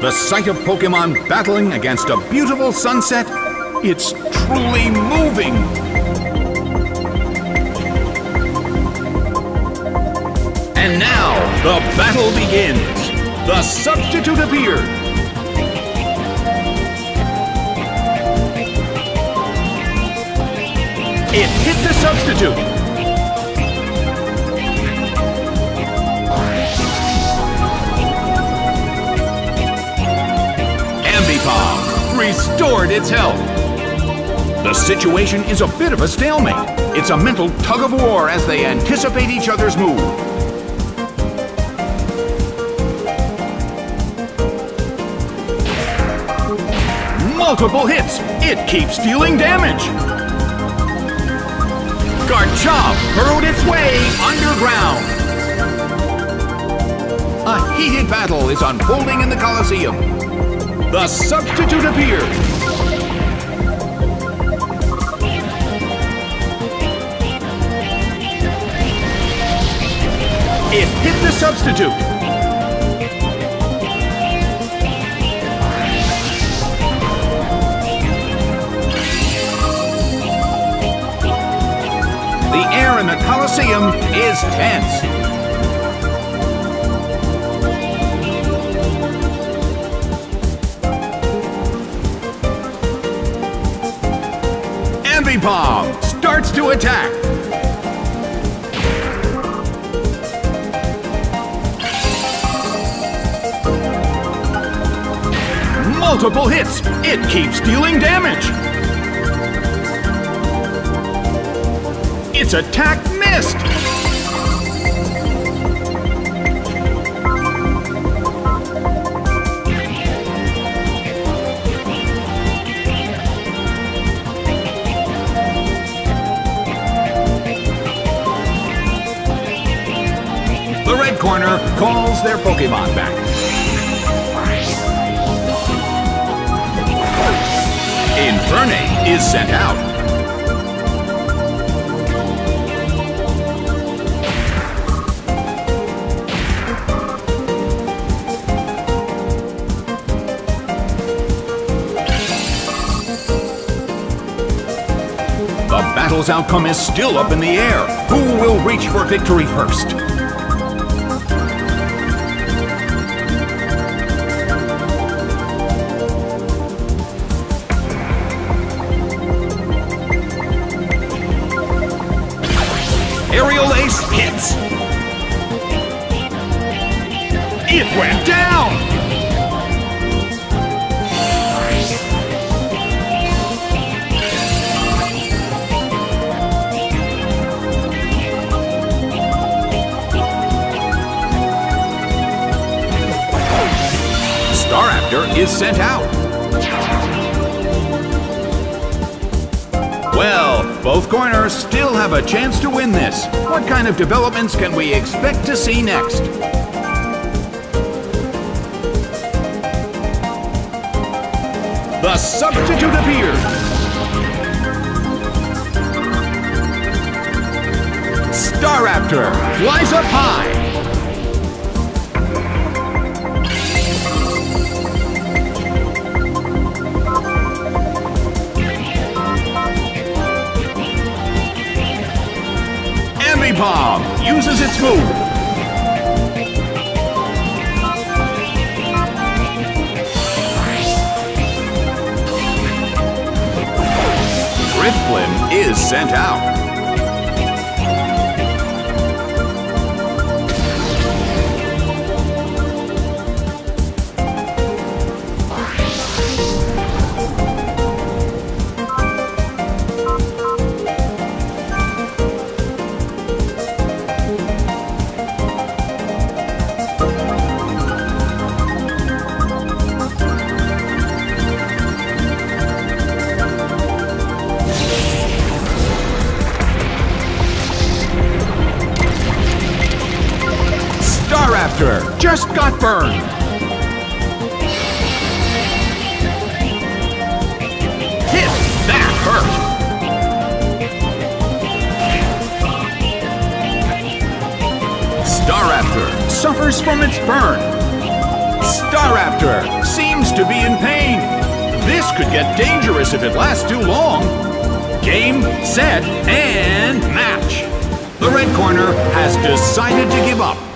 The sight of Pokemon battling against a beautiful sunset, it's truly moving. And now, the battle begins. The substitute appeared. It hit the substitute. Restored its health. The situation is a bit of a stalemate. It's a mental tug of war as they anticipate each other's move. Multiple hits. It keeps dealing damage. Garchomp burrowed its way underground. A heated battle is unfolding in the Colosseum. The substitute appears. It hit the substitute. The air in the Colosseum is tense. Ambipom starts to attack. Multiple hits. It keeps dealing damage. Its attack missed. Corner calls their Pokemon back. Infernape is sent out. The battle's outcome is still up in the air. Who will reach for victory first? Went down! Staraptor is sent out. Well, both corners still have a chance to win this. What kind of developments can we expect to see next? The substitute appears. Staraptor flies up high. Ambipom uses its move is sent out. Just got burned. Hit! That hurt! Staraptor suffers from its burn. Staraptor seems to be in pain. This could get dangerous if it lasts too long. Game, set, and match. The red corner has decided to give up.